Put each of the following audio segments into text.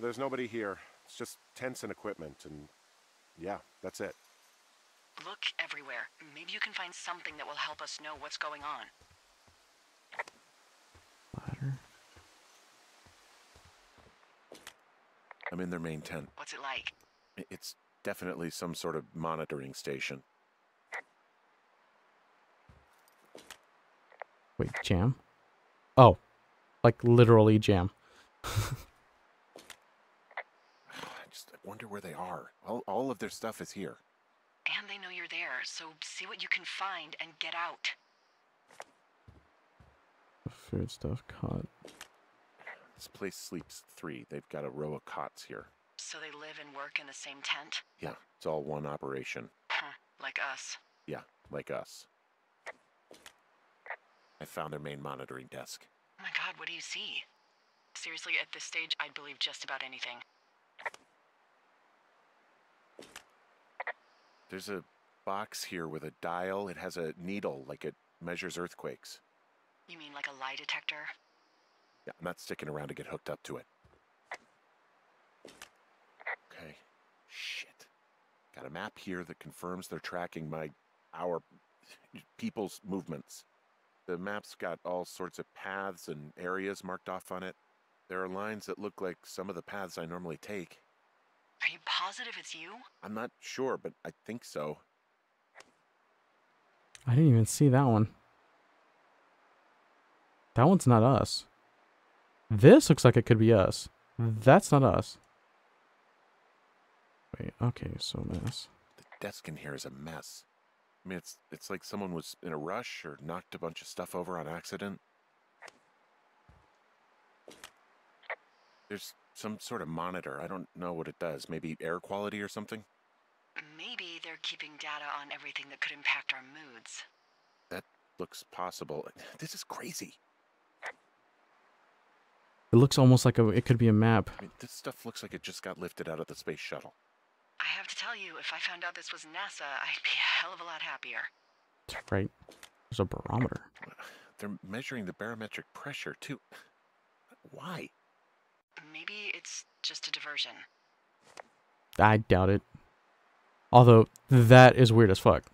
There's nobody here. It's just tents and equipment, and yeah, that's it. Look everywhere. Maybe you can find something that will help us know what's going on. Ladder. I'm in their main tent. What's it like? It's definitely some sort of monitoring station. Wait, jam? Oh, like literally jam. I wonder where they are. All, all of their stuff is here. And they know you're there, so see what you can find and get out. Food stuff caught. This place sleeps three. They've got a row of cots here. So they live and work in the same tent? Yeah, it's all one operation. Huh, like us. Yeah, like us. I found their main monitoring desk. Oh my god, what do you see? Seriously, at this stage, I'd believe just about anything. There's a box here with a dial. It has a needle, like it measures earthquakes. You mean like a lie detector? Yeah, I'm not sticking around to get hooked up to it. Okay. Shit. Got a map here that confirms they're tracking my, our people's movements. The map's got all sorts of paths and areas marked off on it. There are lines that look like some of the paths I normally take. Are you positive it's you? I'm not sure, but I think so. I didn't even see that one. That one's not us. This looks like it could be us. That's not us. Wait, okay, so mess. The desk in here is a mess. I mean, it's it's like someone was in a rush or knocked a bunch of stuff over on accident. There's some sort of monitor. I don't know what it does. Maybe air quality or something? Maybe they're keeping data on everything that could impact our moods. That looks possible. This is crazy. It looks almost like a, it could be a map. I mean, this stuff looks like it just got lifted out of the space shuttle. I have to tell you, if I found out this was NASA, I'd be a hell of a lot happier. Right. There's a barometer. They're measuring the barometric pressure, too. Why? Maybe it's just a diversion. I doubt it. Although that is weird as fuck.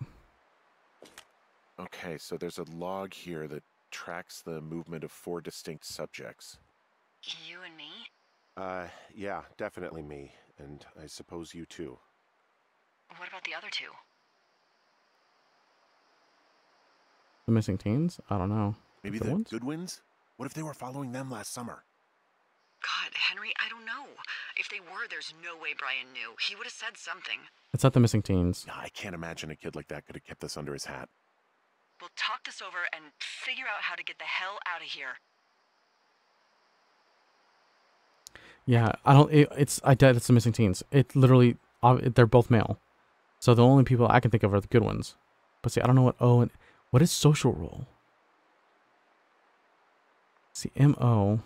Okay, so there's a log here that tracks the movement of four distinct subjects. You and me? Uh, yeah, definitely me. And I suppose you too. What about the other two? The missing teens? I don't know. Maybe The the ones? Goodwins? What if they were following them last summer? God, Henry, I don't know. If they were, there's no way Brian knew. He would have said something. It's not the missing teens. I can't imagine a kid like that could have kept this under his hat. We'll talk this over and figure out how to get the hell out of here. Yeah, I don't. It, it's I doubt it's the missing teens. It literally, they're both male, so the only people I can think of are the good ones. But see, I don't know what O and what is social role. See, M O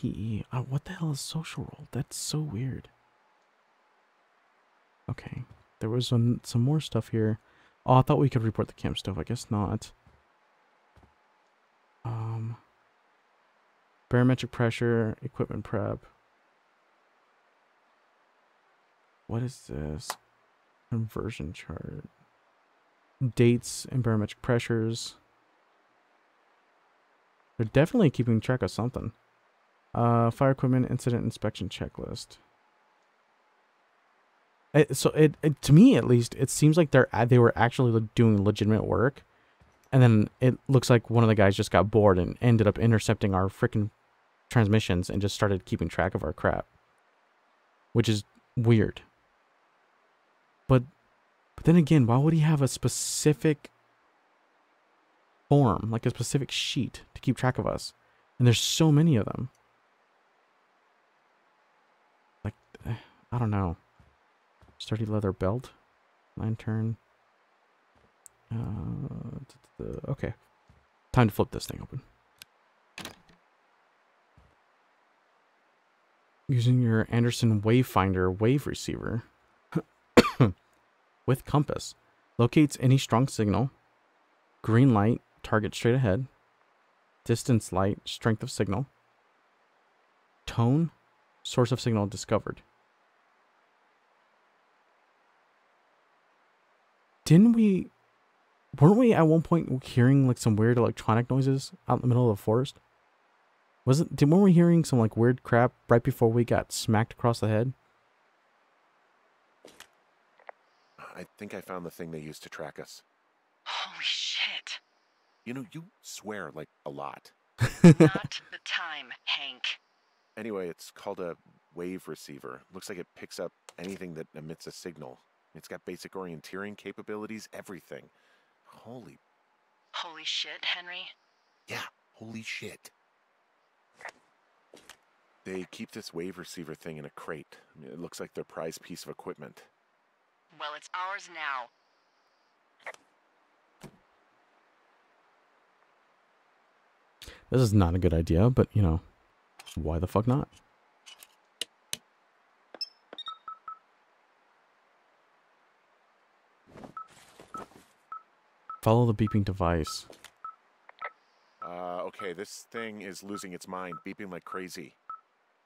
P E. uh, What the hell is social role? That's so weird. Okay, there was some some more stuff here. Oh, I thought we could report the camp stuff. I guess not. Um. Barometric pressure, equipment prep. What is this? Conversion chart. Dates and barometric pressures. They're definitely keeping track of something. Uh, fire equipment incident inspection checklist. It, so it, it to me at least it seems like they're they were actually doing legitimate work, and then it looks like one of the guys just got bored and ended up intercepting our freaking transmissions and just started keeping track of our crap, which is weird. But but then again, why would he have a specific form, like a specific sheet to keep track of us? And there's so many of them. Like eh, I don't know. Sturdy leather belt, lantern. Uh, okay, time to flip this thing open. using your Anderson Wavefinder wave receiver with compass. Locates any strong signal. Green light, target straight ahead. Distance light, strength of signal. Tone, Source of signal discovered. Didn't we weren't we at one point hearing like some weird electronic noises out in the middle of the forest? Wasn't did weren't we hearing some like weird crap right before we got smacked across the head? I think I found the thing they used to track us. Holy shit. You know, you swear like a lot. Not the time, Hank. Anyway, it's called a wave receiver. Looks like it picks up anything that emits a signal. It's got basic orienteering capabilities, everything. Holy, Holy shit, Henry. yeah, holy shit. They keep this wave receiver thing in a crate. I mean, It looks like their prized piece of equipment. Well, it's ours now. This is not a good idea, but you know, why the fuck not? Follow the beeping device. Uh, okay, this thing is losing its mind, beeping like crazy.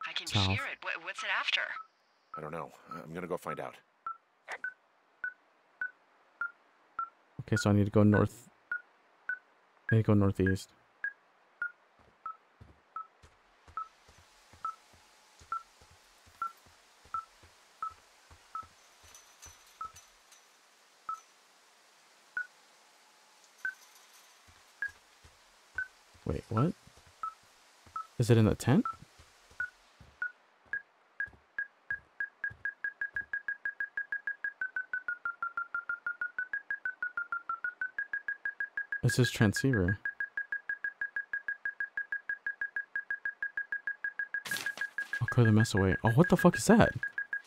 I can South. hear it. What, what's it after? I don't know. I'm gonna go find out. Okay, so I need to go north. I need to go northeast. Wait, what? Is it in the tent? It's this transceiver. I'll clear the mess away. Oh, what the fuck is that?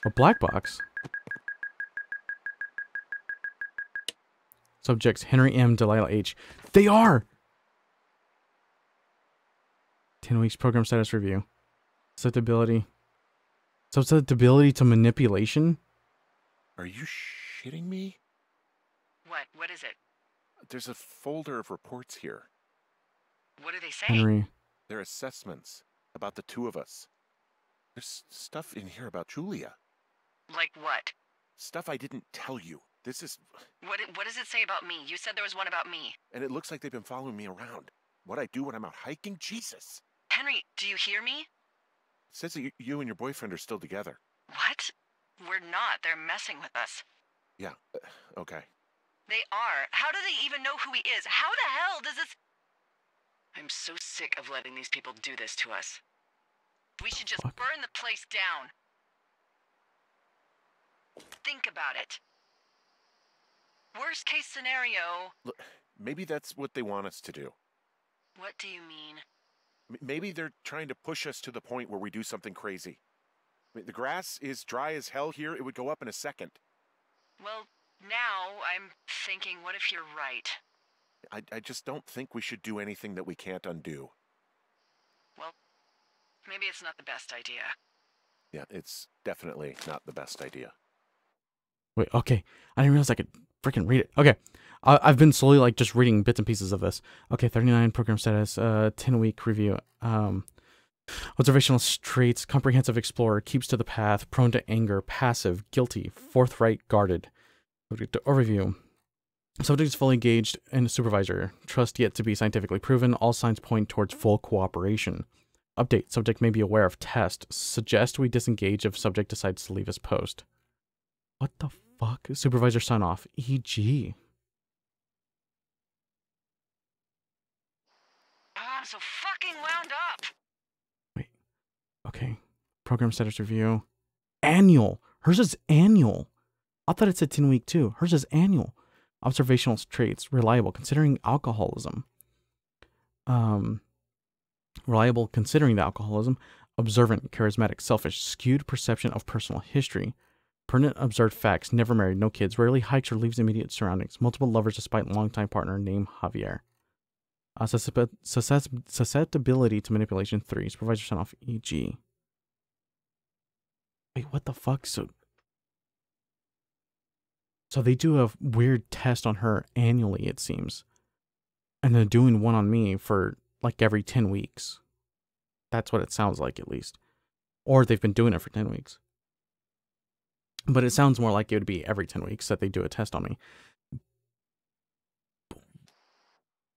A black box. Subjects Henry M. Delilah H. They are! 10 weeks program status review. Susceptibility. Susceptibility to manipulation? Are you shitting me? What? What is it? There's a folder of reports here. What do they say? Henry. They're assessments about the two of us. There's stuff in here about Julia. Like what? Stuff I didn't tell you. This is. What, what does it say about me? You said there was one about me. And it looks like they've been following me around. What I do when I'm out hiking? Jesus. Henry, do you hear me? It says that you, you and your boyfriend are still together. What? We're not. They're messing with us. Yeah, uh, okay. They are. How do they even know who he is? How the hell does this. I'm so sick of letting these people do this to us. We should just Fuck. burn the place down. Think about it. Worst case scenario. Look, maybe that's what they want us to do. What do you mean? M- Maybe they're trying to push us to the point where we do something crazy. I mean, the grass is dry as hell here. It would go up in a second. Well, now I'm thinking, what if you're right? I, I just don't think we should do anything that we can't undo. Well, maybe it's not the best idea. Yeah, it's definitely not the best idea. Wait, okay. I didn't realize I could freaking read it. Okay. I, I've been slowly like just reading bits and pieces of this. Okay, 39 program status, uh, 10 week review. Um, observational traits, comprehensive explorer, keeps to the path, prone to anger, passive, guilty, forthright, guarded. Subject to overview. Subject is fully engaged and supervisor. Trust yet to be scientifically proven. All signs point towards full cooperation. Update. Subject may be aware of test. Suggest we disengage if subject decides to leave his post. What the fuck? Supervisor sign off. EG. Oh, So fucking wound up. Wait. Okay. Program status review. Annual. Hers is annual. I thought it said 10 week too. Hers is annual. Observational traits. Reliable. Considering alcoholism. Um, reliable considering the alcoholism. Observant. Charismatic. Selfish. Skewed perception of personal history. Pertinent observed facts. Never married. No kids. Rarely hikes or leaves immediate surroundings. Multiple lovers despite longtime partner named Javier. Uh, suscep- suscep- susceptibility to manipulation three. Supervisor sign off EG. Wait, what the fuck? So, so they do a weird test on her annually, it seems, and they're doing one on me for like every ten weeks. That's what it sounds like, at least. or they've been doing it for 10 weeks. But it sounds more like it would be every 10 weeks that they do a test on me.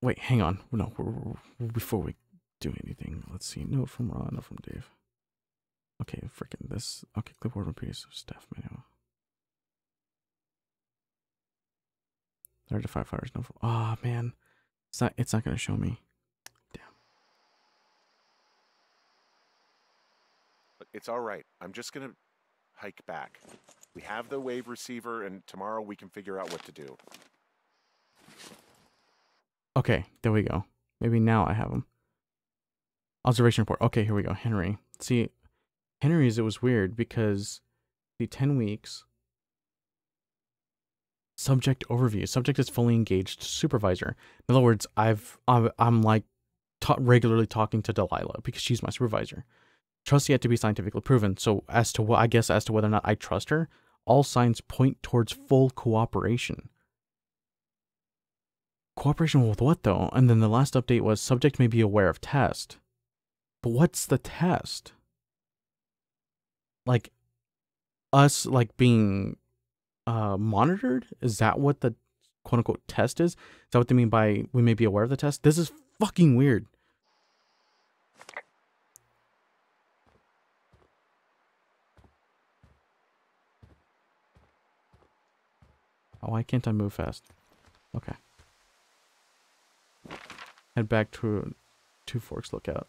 Wait, hang on. No, before we do anything, let's see. Note from Ron, note from Dave. Okay, freaking this. Okay, clipboard of staff manual. There to firefighters. No. Oh man, it's not. It's not gonna show me. Damn. It's all right. I'm just gonna hike back. We have the wave receiver, and tomorrow we can figure out what to do. Okay, there we go. Maybe now I have them. Observation report. Okay, here we go. Henry. See, Henry's, it was weird because the 10 weeks subject overview. Subject is fully engaged supervisor. In other words, I've I'm, I'm like ta- regularly talking to Delilah because she's my supervisor. Trust yet to be scientifically proven. So as to what I guess as to whether or not I trust her, all signs point towards full cooperation. Cooperation with what though? And then the last update was subject may be aware of test. But what's the test? Like us like being uh monitored? Is that what the quote unquote test is? Is that what they mean by we may be aware of the test? This is fucking weird. Oh, why can't I move fast? Okay. Head back to Two Forks Lookout.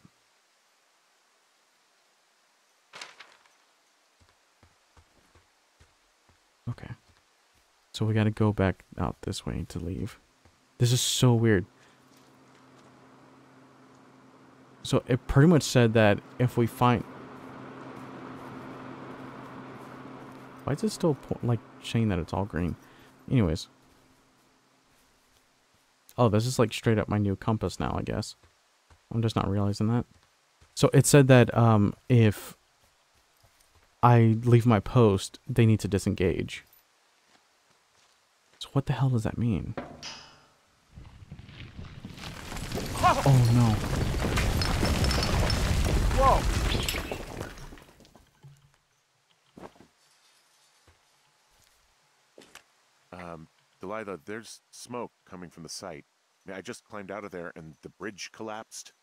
Okay. So we gotta go back out this way to leave. This is so weird. So it pretty much said that if we find... Why is it still like saying that it's all green? Anyways. Oh, this is like straight up my new compass now, I guess. I'm just not realizing that. So it said that um, if I leave my post, they need to disengage. So what the hell does that mean? Oh no. Whoa! Um, Delilah, there's smoke coming from the site. I, mean, I just climbed out of there and the bridge collapsed.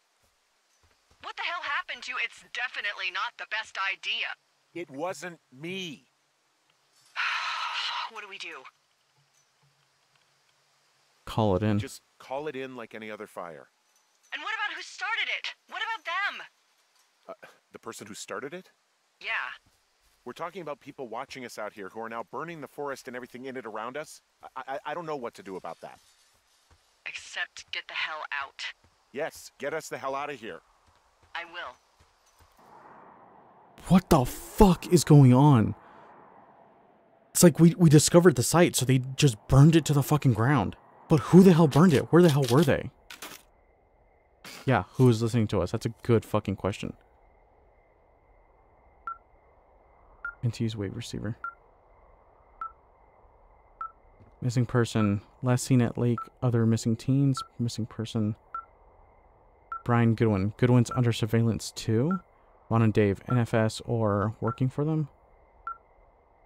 What the hell happened to you? It's definitely not the best idea. It wasn't me. what do we do? Call it in. Just call it in like any other fire. And what about who started it? What about them? Uh, the person who started it? Yeah. We're talking about people watching us out here who are now burning the forest and everything in it around us. I, I, I don't know what to do about that. Except get the hell out. Yes, get us the hell out of here. I will. What the fuck is going on? It's like we, we discovered the site, so they just burned it to the fucking ground. But who the hell burned it? Where the hell were they? Yeah, who is listening to us? That's a good fucking question. NTU's wave receiver. Missing person. Last seen at lake. Other missing teens. Missing person. Brian Goodwin. Goodwin's under surveillance too. Ron and Dave, NFS or working for them?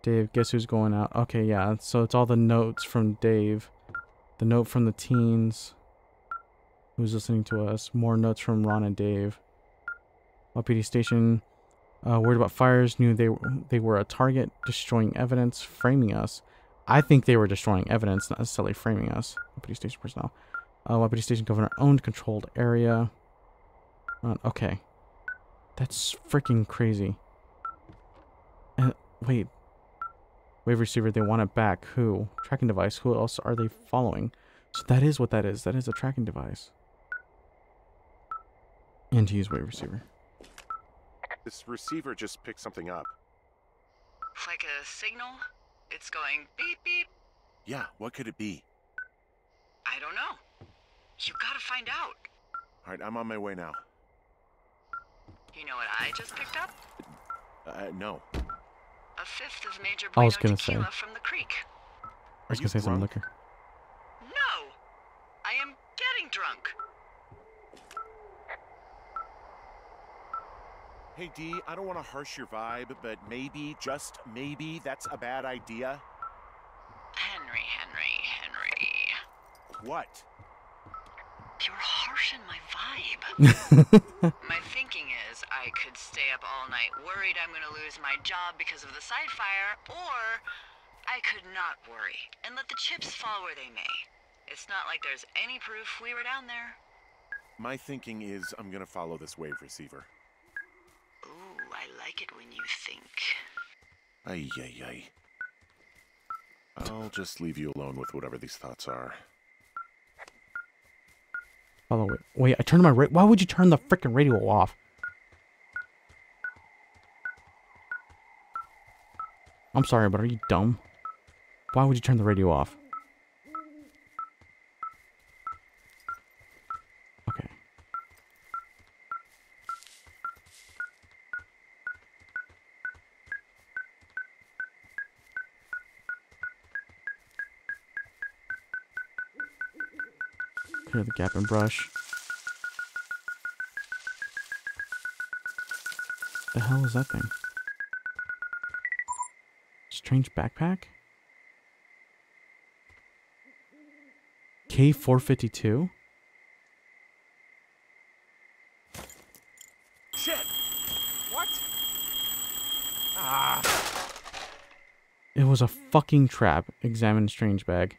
Dave, guess who's going out? Okay, yeah, so it's all the notes from Dave. The note from the teens. Who's listening to us? More notes from Ron and Dave. LPD station. Uh, worried about fires. Knew they they were a target. Destroying evidence. Framing us. I think they were destroying evidence, not necessarily framing us. LPD station personnel. Uh, LPD station governor owned controlled area. Uh, okay. That's freaking crazy. And wait. Wave receiver, they want it back. Who? Tracking device. Who else are they following? So that is what that is. That is a tracking device. And to use wave receiver. This receiver just picked something up. Like a signal? It's going beep beep. Yeah, what could it be? I don't know. You gotta find out. Alright, I'm on my way now. You know what I just picked up? Uh, no. A fifth of Major I was Bueno gonna say. tequila from the creek. I was you gonna say some liquor. No! I am getting drunk. Hey, D, I don't want to harsh your vibe, but maybe, just maybe, that's a bad idea. Henry, Henry, Henry. What? You're harshing my vibe. my thinking is I could stay up all night worried I'm gonna lose my job because of the side fire, or I could not worry and let the chips fall where they may. It's not like there's any proof we were down there. My thinking is I'm gonna follow this wave receiver. Ooh, I like it when you think. Ay, ay, ay. I'll just leave you alone with whatever these thoughts are. Follow it. Wait, I turned my ra- Why would you turn the freaking radio off? I'm sorry, but are you dumb? Why would you turn the radio off? Clear the gap and brush. The hell is that thing? Strange backpack? K452? Shit! What? Ah! It was a fucking trap. Examine strange bag.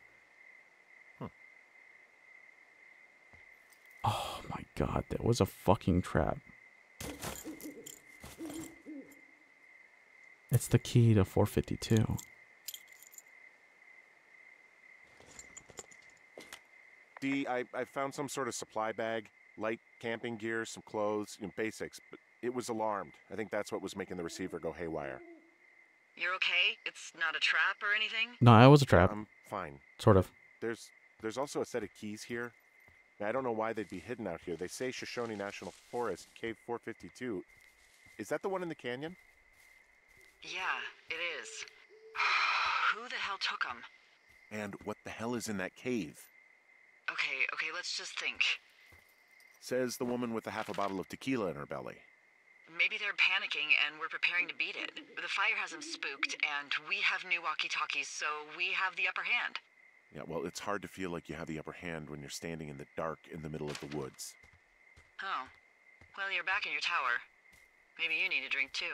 Oh my god, that was a fucking trap. It's the key to 452. D, I, I found some sort of supply bag, light camping gear, some clothes, you know, basics, but it was alarmed. I think that's what was making the receiver go haywire. You're okay? It's not a trap or anything? No, that was a trap. I'm fine. Sort of. There's there's also a set of keys here. Now, I don't know why they'd be hidden out here. They say Shoshone National Forest, Cave 452. Is that the one in the canyon? Yeah, it is. Who the hell took them? And what the hell is in that cave? Okay, okay, let's just think. Says the woman with a half a bottle of tequila in her belly. Maybe they're panicking and we're preparing to beat it. The fire has them spooked, and we have new walkie talkies, so we have the upper hand. Yeah, well, it's hard to feel like you have the upper hand when you're standing in the dark in the middle of the woods. Oh. Well, you're back in your tower. Maybe you need a drink too.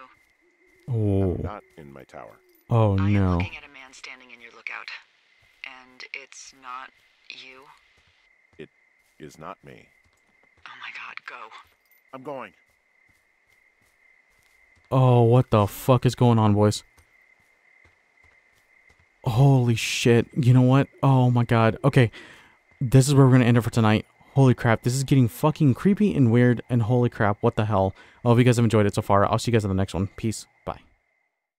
Oh. I'm not in my tower. Oh I am looking at a man standing in your lookout. And it's not you. It is not me. Oh my god, go. I'm going. Oh, what the fuck is going on, boys? Holy shit. You know what? Oh my god. Okay. This is where we're going to end it for tonight. Holy crap. This is getting fucking creepy and weird. And holy crap. What the hell? I hope you guys have enjoyed it so far. I'll see you guys in the next one. Peace. Bye.